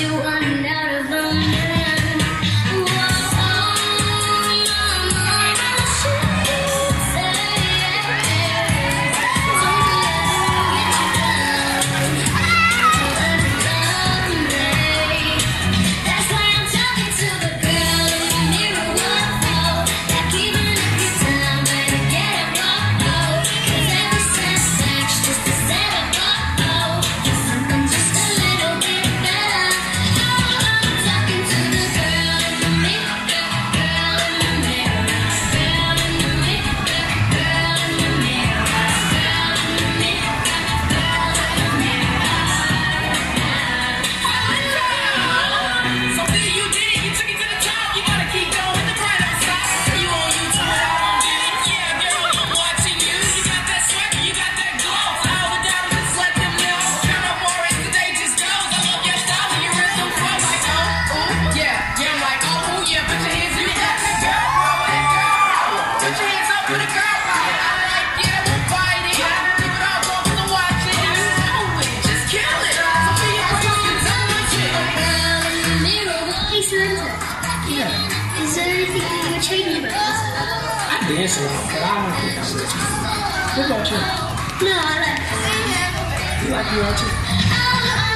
you. But I don't think I'm rich. What about you? No, I like You like me, aren't you?